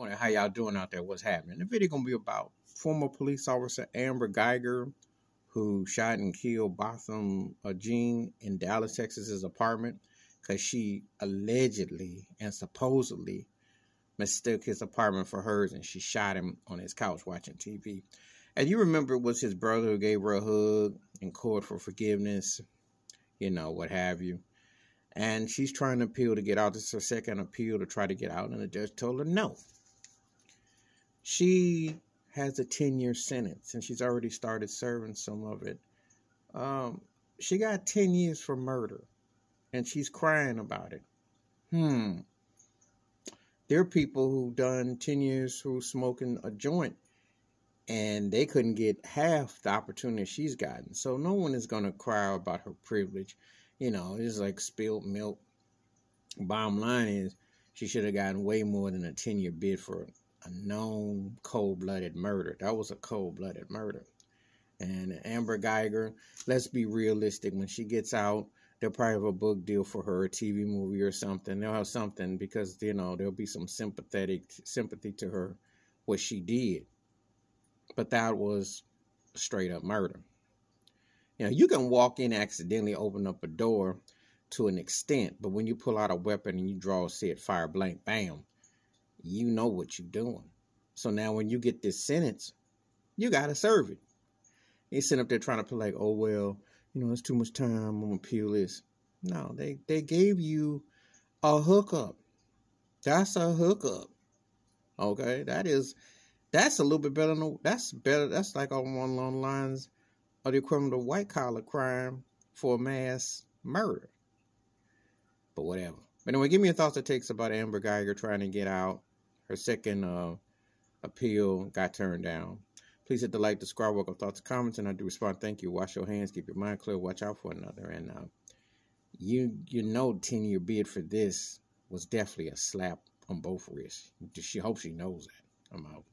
Wonder how y'all doing out there? What's happening? The video gonna be about former police officer Amber Guyger, who shot and killed Botham Jean in Dallas, Texas's apartment, because she allegedly and supposedly mistook his apartment for hers, and she shot him on his couch watching TV. And you remember it was his brother who gave her a hug in court for forgiveness, you know, what have you. And she's trying to appeal to get out. This is her second appeal to try to get out, and the judge told her no. She has a 10 year sentence, and she's already started serving some of it. Um, she got 10 years for murder, and she's crying about it. Hmm. There are people who done 10 years who smoking a joint and they couldn't get half the opportunity she's gotten. So no one is going to cry about her privilege. You know, it's like spilled milk. Bottom line is, she should have gotten way more than a 10 year bid for a known cold blooded murder. That was a cold blooded murder. And Amber Guyger, let's be realistic. When she gets out, they'll probably have a book deal for her, a TV movie or something. They'll have something because you know there'll be some sympathetic sympathy to her what she did. But that was straight up murder. Know, you can walk in accidentally open up a door to an extent, but when you pull out a weapon and you draw set fire blank, bam, you know what you're doing. So now when you get this sentence, you gotta serve it. They sitting up there trying to play like, oh well, you know, it's too much time, I'm gonna appeal this. No, they they gave you a hookup. That's a hookup. Okay, that is that's a little bit better than that's better. That's like on one long lines of the equivalent of white collar crime for mass murder. But whatever. But anyway, give me your thoughts and takes about Amber Guyger trying to get out. Her second uh, appeal got turned down. Please hit the like, subscribe, welcome thoughts comments, and I do respond. Thank you. Wash your hands, keep your mind clear, watch out for another. And uh, you you know, ten year bid for this was definitely a slap on both wrists. She hopes she knows that. I'm out.